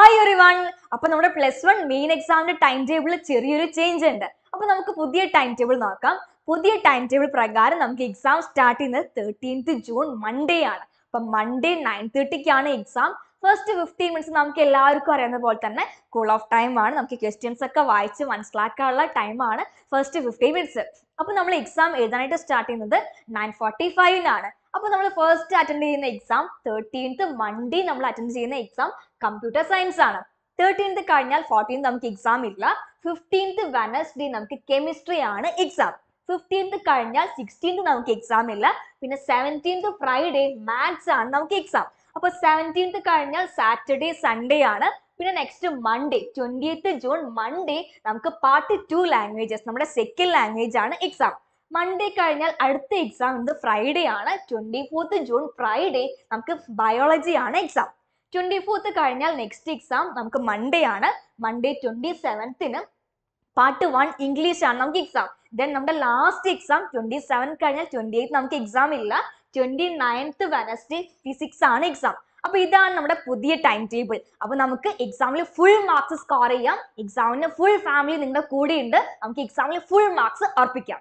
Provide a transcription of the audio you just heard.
Hi ഒരു one അപ്പൊ നമ്മുടെ പ്ലസ് വൺ മെയിൻ എക്സാമിന്റെ ടൈം ടേബിളിൽ ചെറിയൊരു ചേഞ്ച് ഉണ്ട്. അപ്പൊ നമുക്ക് പുതിയ ടൈം ടേബിൾ നോക്കാം. പുതിയ ടൈം ടേബിൾ പ്രകാരം നമുക്ക് എക്സാം സ്റ്റാർട്ട് ചെയ്യുന്നത് തേർട്ടീൻത്ത് ജൂൺ മൺഡേ ആണ്. അപ്പൊ മൺഡേ നയൻ തേർട്ടിക്കാണ് എക്സാം ഫസ്റ്റ് ഫിഫ്റ്റീൻ മിനിറ്റ്സ് നമുക്ക് എല്ലാവർക്കും അറിയുന്ന പോലെ തന്നെ കൂൾ ഓഫ് ടൈം ആണ്. നമുക്ക് ക്വസ്റ്റ്യൻസ് ഒക്കെ വായിച്ച് മനസ്സിലാക്കാനുള്ള ടൈമാണ് ഫസ്റ്റ് ഫിഫ്റ്റീൻ മിനിറ്റ്സ് അപ്പൊ നമ്മൾ എക്സാം എഴുതാനായിട്ട് സ്റ്റാർട്ട് ചെയ്യുന്നത് നയൻ ഫോർട്ടി ഫൈവിനാണ് അപ്പൊ നമ്മൾ ഫസ്റ്റ് അറ്റൻഡ് ചെയ്യുന്ന എക്സാം തേർട്ടീൻത്ത് മൺഡേ നമ്മൾ അറ്റൻഡ് ചെയ്യുന്ന എക്സാം കമ്പ്യൂട്ടർ സയൻസ് ആണ്. തേർട്ടീൻത്ത് കഴിഞ്ഞാൽ ഫോർട്ടീൻത്ത് നമുക്ക് എക്സാം ഇല്ല. ഫിഫ്റ്റീൻത്ത് വെനസ്ഡേ നമുക്ക് കെമിസ്ട്രി ആണ് എക്സാം ഫിഫ്റ്റീൻത്ത് കഴിഞ്ഞാൽ സിക്സ്റ്റീൻത്ത് നമുക്ക് എക്സാം ഇല്ല. പിന്നെ സെവന്റീൻത്ത് ഫ്രൈഡേ മാത്സ് ആണ് നമുക്ക് എക്സാം അപ്പൊ സെവന്റീൻത്ത് കഴിഞ്ഞാൽ സാറ്റർഡേ സൺഡേ ആണ്. പിന്നെ next Monday twenty eighth June Monday നമുക്ക് പാർട്ട് ടു ലാംഗ്വേജസ് നമ്മുടെ സെക്കൻഡ് ലാംഗ്വേജ് ആണ് എക്സാം മൺഡേ കഴിഞ്ഞാൽ അടുത്ത എക്സാം ഇന്ന് ഫ്രൈഡേ ആണ്. ട്വന്റി ഫോർത്ത് ജൂൺ ഫ്രൈഡേ നമുക്ക് ബയോളജി ആണ് എക്സാം ട്വന്റി ഫോർത്ത് കഴിഞ്ഞാൽ നെക്സ്റ്റ് എക്സാം നമുക്ക് മൺഡേ ആണ്. മൺഡേ ട്വന്റി സെവൻത്തിന് പാർട്ട് വൺ ഇംഗ്ലീഷ് ആണ് നമുക്ക് എക്സാം ദെൻ നമ്മുടെ ലാസ്റ്റ് എക്സാം ട്വന്റി സെവൻ കഴിഞ്ഞാൽ ട്വന്റി എയ്റ്റ് നമുക്ക് എക്സാം ഇല്ല. ട്വന്റി നയൻത്ത് വെനസ്ഡേ ഫിസിക്സ് ആണ് എക്സാം അപ്പൊ ഇതാണ് നമ്മുടെ പുതിയ ടൈം ടേബിൾ അപ്പൊ നമുക്ക് എക്സാമിൽ ഫുൾ മാർക്സ് സ്കോർ ചെയ്യാം. എക്സാമിന് ഫുൾ ഫാമിലി നിങ്ങളുടെ കൂടെ ഉണ്ട് നമുക്ക് എക്സാമിൽ ഫുൾ മാർക്സ് അർപ്പിക്കാം